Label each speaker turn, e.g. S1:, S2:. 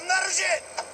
S1: Кругом